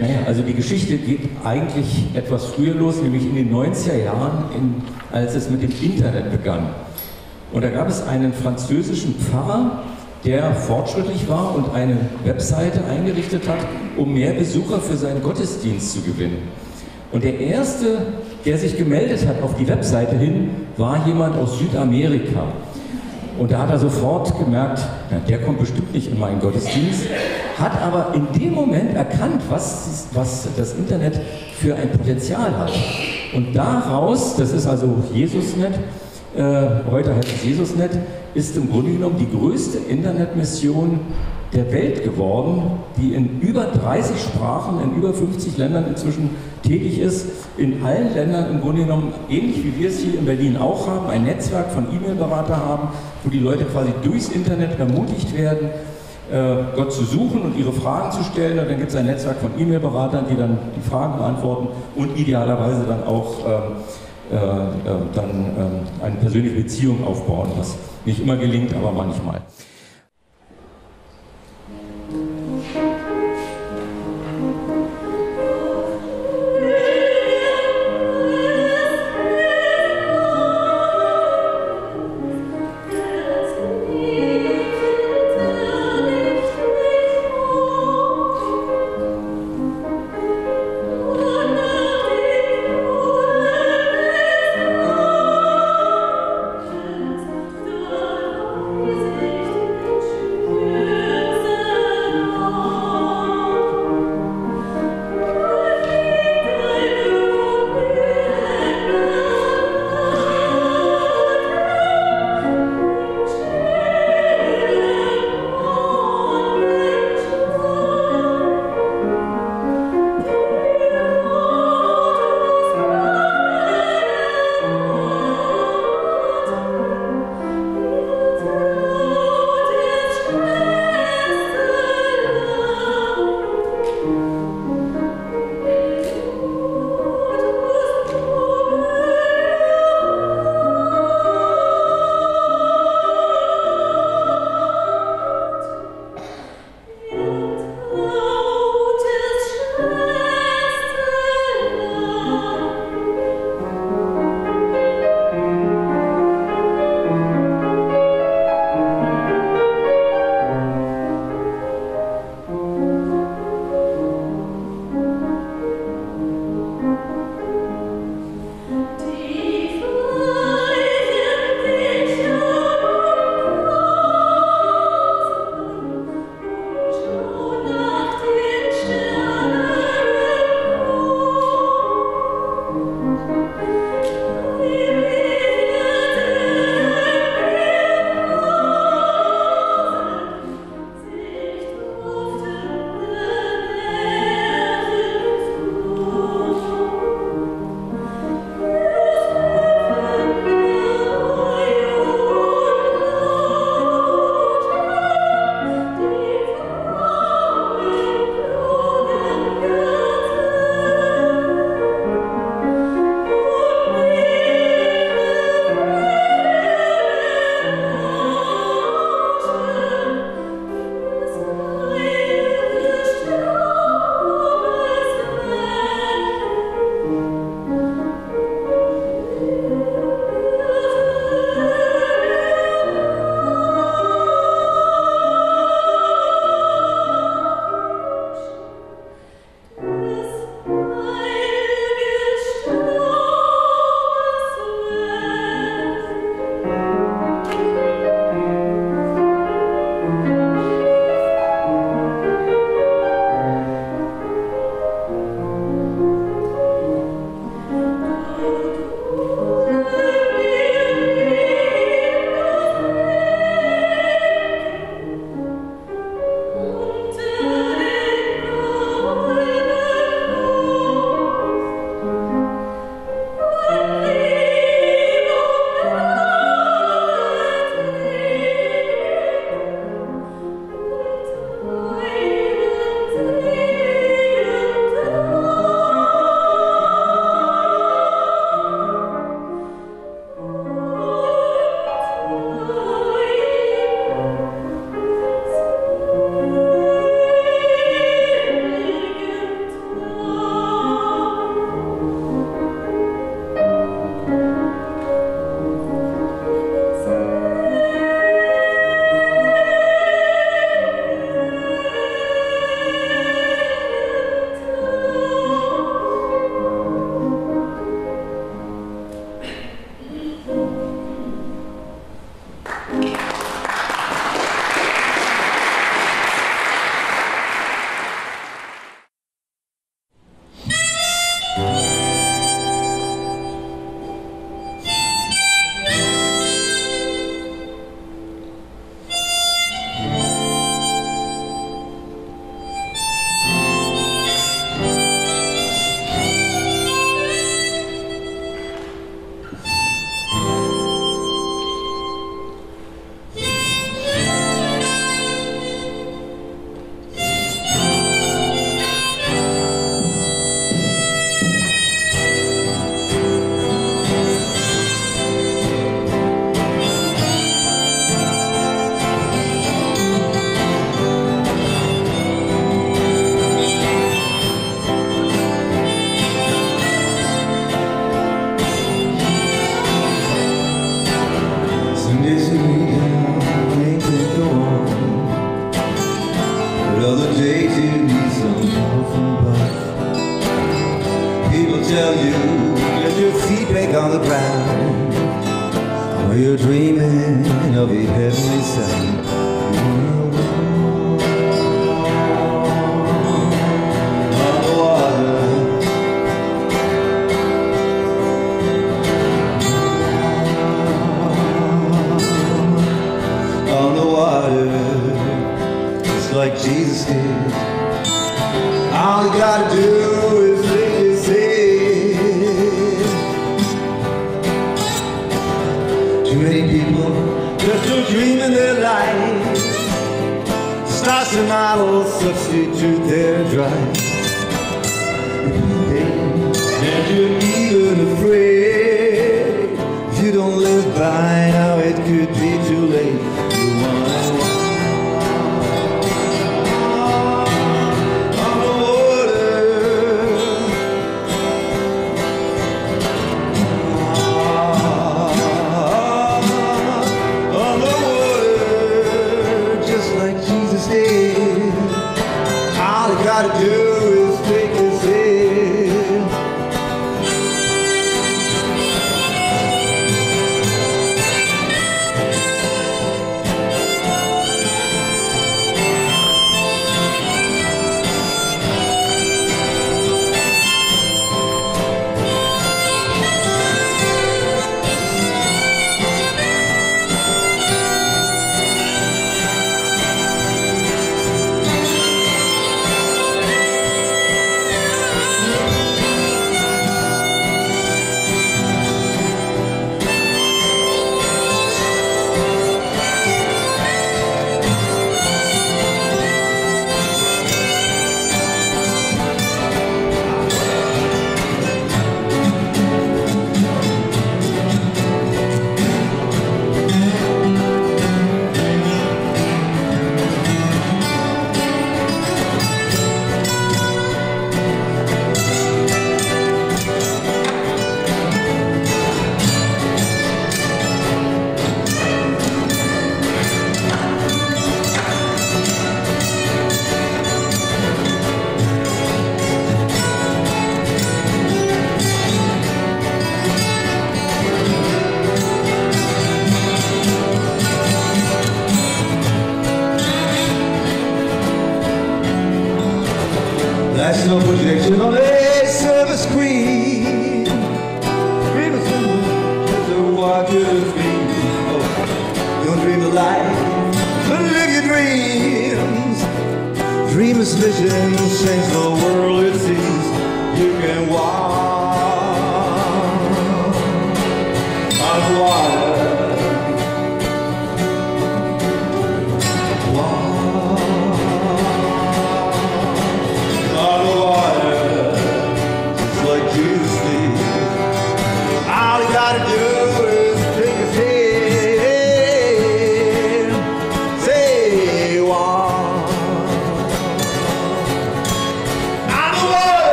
Naja, also die Geschichte geht eigentlich etwas früher los, nämlich in den 90er Jahren, in, als es mit dem Internet begann. Und da gab es einen französischen Pfarrer, der fortschrittlich war und eine Webseite eingerichtet hat, um mehr Besucher für seinen Gottesdienst zu gewinnen. Und der erste, der sich gemeldet hat auf die Webseite hin, war jemand aus Südamerika. Und da hat er sofort gemerkt, na, der kommt bestimmt nicht in meinen Gottesdienst, hat aber in dem Moment erkannt, was, was das Internet für ein Potenzial hat. Und daraus, das ist also Jesusnet, äh, heute heißt es Jesusnet, ist im Grunde genommen die größte Internetmission der Welt geworden, die in über 30 Sprachen, in über 50 Ländern inzwischen tätig ist. In allen Ländern im Grunde genommen, ähnlich wie wir es hier in Berlin auch haben, ein Netzwerk von E-Mail-Berater haben, wo die Leute quasi durchs Internet ermutigt werden, äh, Gott zu suchen und ihre Fragen zu stellen. Und dann gibt es ein Netzwerk von E-Mail-Beratern, die dann die Fragen beantworten und idealerweise dann auch ähm, äh, äh, dann äh, eine persönliche Beziehung aufbauen, was nicht immer gelingt, aber manchmal. National projection on a silver screen. Dreamers just to watch your dream. Oh, don't dream of life, but live your dreams. Dreamers' vision change the world. It seems you can walk on water.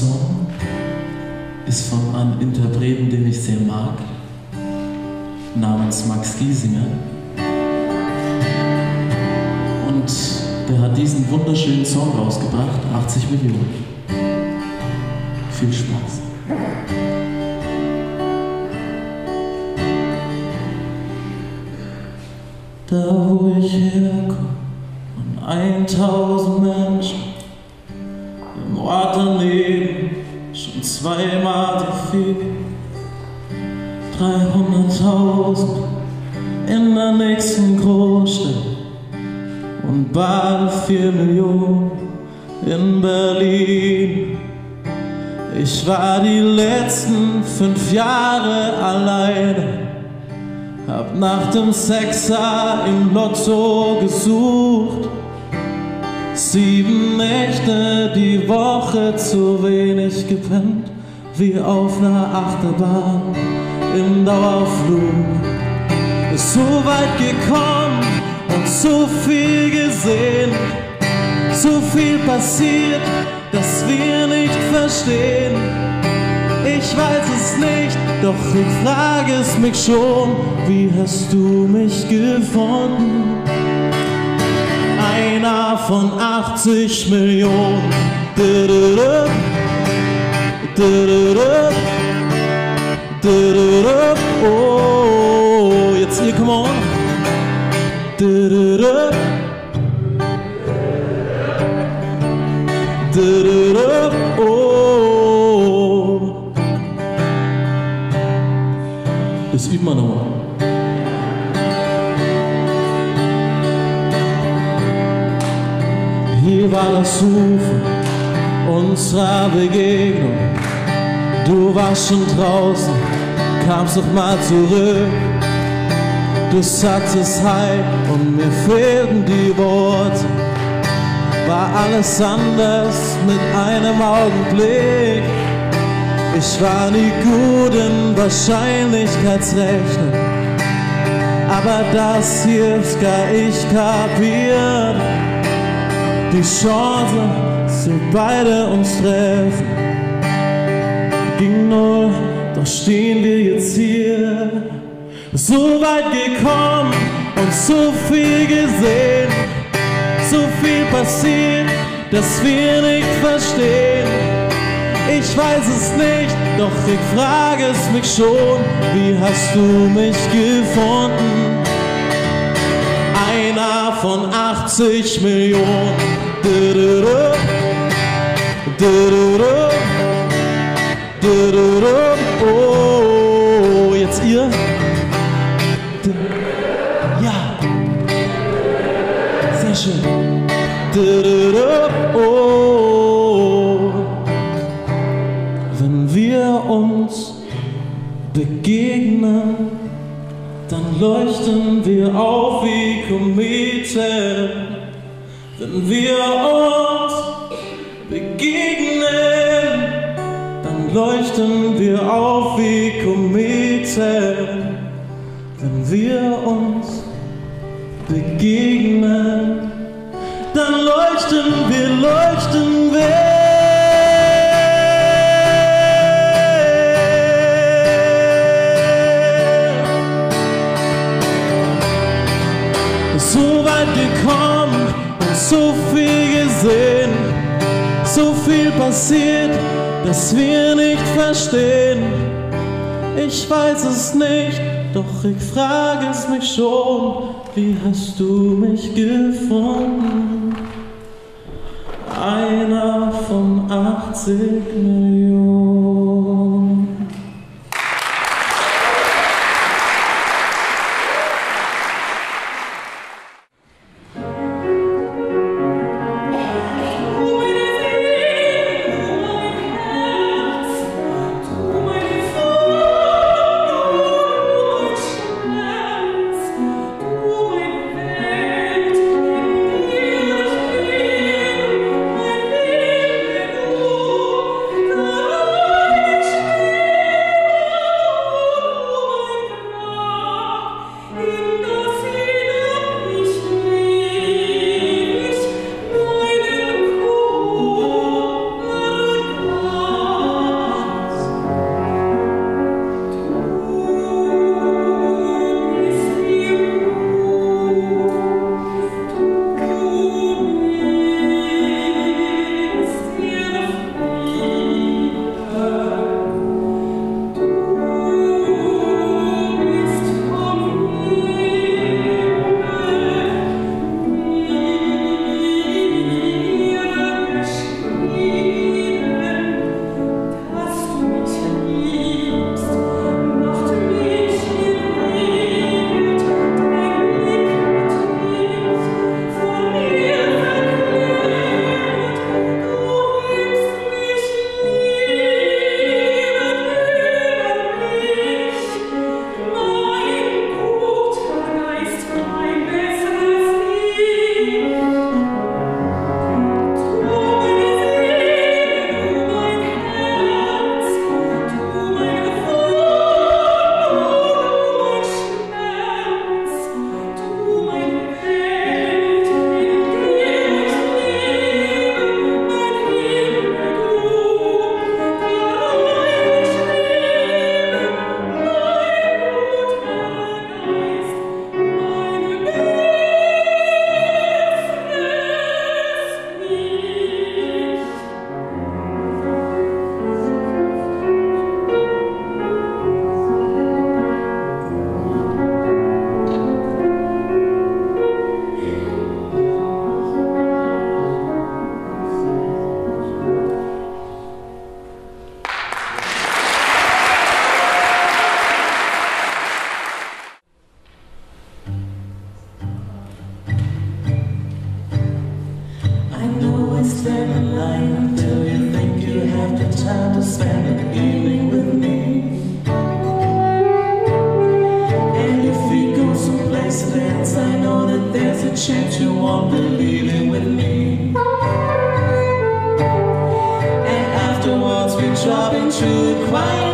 Song ist von einem Interpreten, den ich sehr mag, namens Max Giesinger. Und der hat diesen wunderschönen Song rausgebracht, 80 Millionen. Viel Spaß. Da wo ich herkomme und 1000 Menschen Ort daneben schon zweimal so viel. 300.000 in der nächsten Großstadt und bald 4 Millionen in Berlin. Ich war die letzten fünf Jahre alleine hab nach dem Sexer im Lotto gesucht. Sieben Nächte die Woche zu wenig gepennt, wie auf einer Achterbahn im Dauerflug. So weit gekommen und so viel gesehen, so viel passiert, dass wir nicht verstehen. Ich weiß es nicht, doch ich frage es mich schon, wie hast du mich gefunden? Einer von 80 Millionen. Oh, jetzt hier, come on. Oh. Das übt man nochmal. War das Ufer unserer Begegnung. Du warst schon draußen, kamst noch mal zurück. Du sagtest Hi und mir fehlten die Worte. War alles anders mit einem Augenblick. Ich war nie gut in Wahrscheinlichkeitsrechnen. Aber das hier gar ich kapiert. Die Chance, dass wir beide uns treffen, ging null, doch stehen wir jetzt hier. So weit gekommen und so viel gesehen, so viel passiert, dass wir nicht verstehen. Ich weiß es nicht, doch ich frage es mich schon, wie hast du mich gefunden? Einer von 80 Millionen. Oh, jetzt ihr. Ja. Sehr schön. Oh. Wenn wir uns begegnen, dann leuchten wir auf wie Kometen. Wenn wir uns begegnen, dann leuchten wir auf wie Kometen. Wenn wir uns begegnen, dann leuchten wir, leuchten so viel gesehen, so viel passiert, dass wir nicht verstehen. Ich weiß es nicht, doch ich frage es mich schon, wie hast du mich gefunden? Einer von 80 Millionen. always stand in line until you think you have the time to spend an evening with me. And if we go someplace and dance, I know that there's a chance you won't be leaving with me. And afterwards, we drop into the quiet.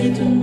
they don't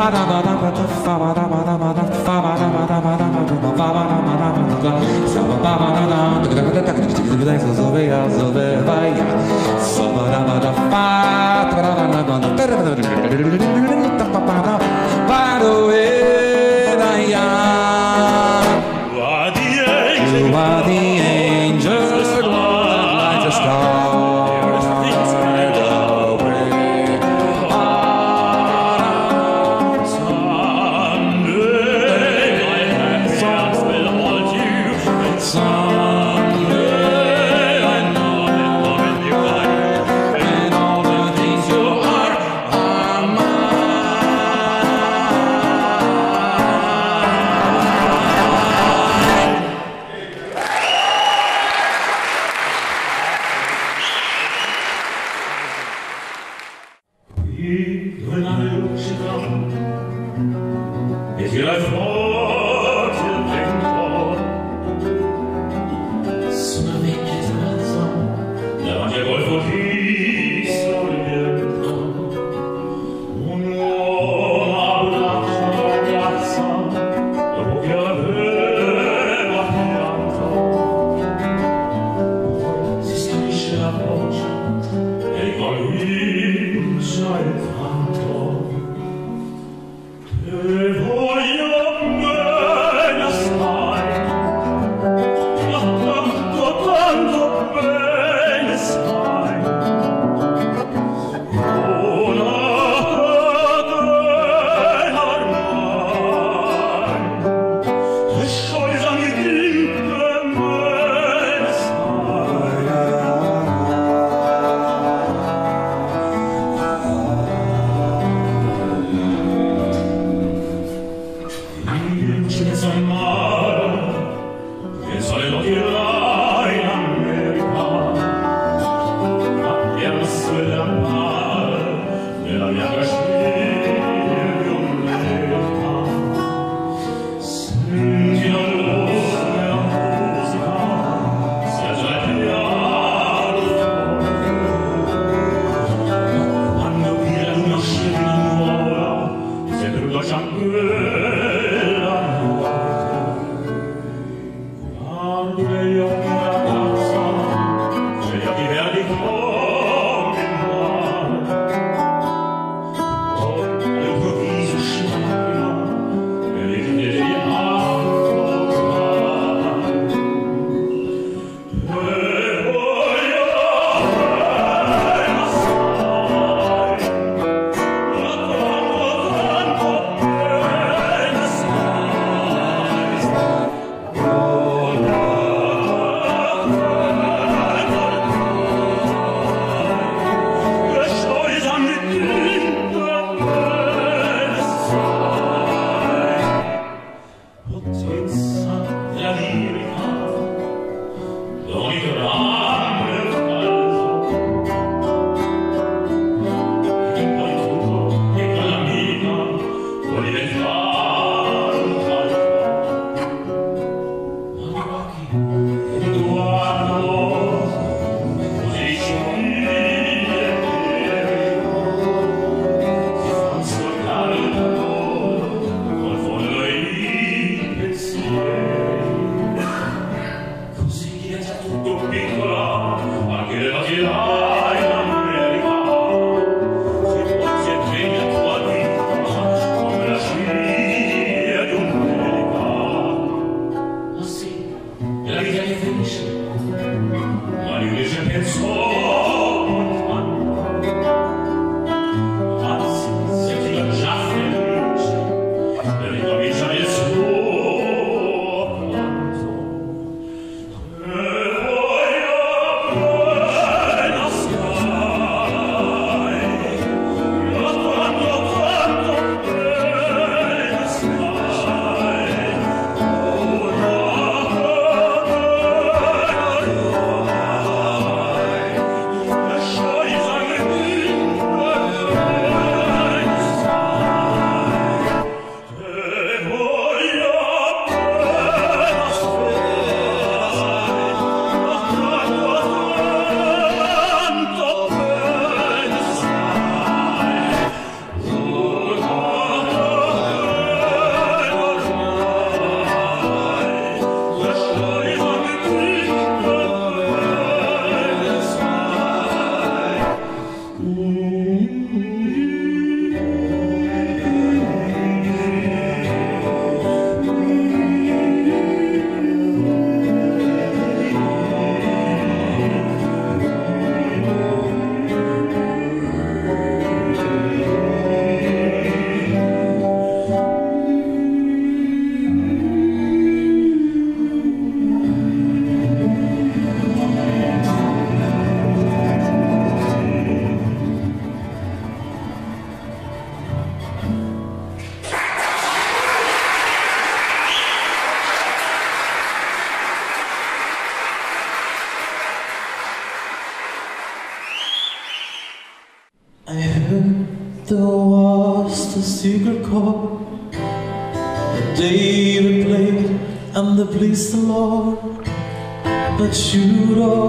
By the Lord. But you don't